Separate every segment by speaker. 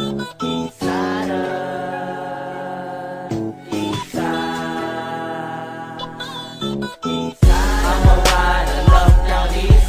Speaker 1: I'm a rider, love down east.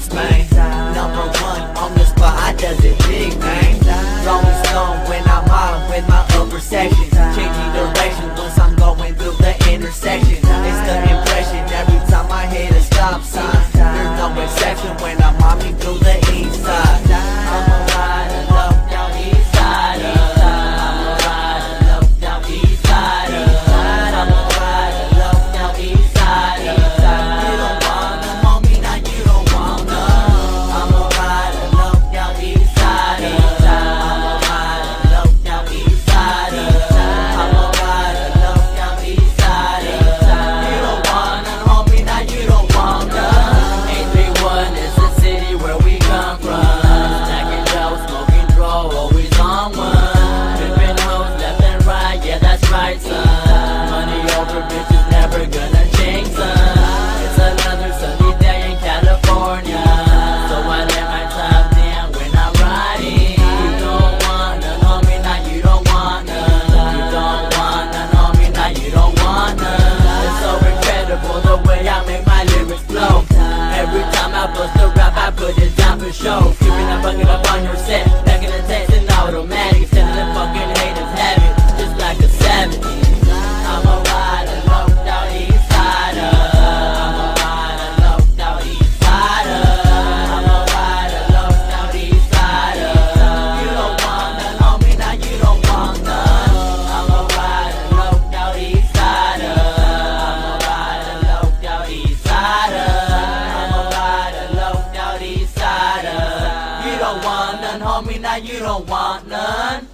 Speaker 1: streets, man. Number one on the spot, I does it big, man. Rolling stone when I'm out with my upper section. homie, now you don't want none.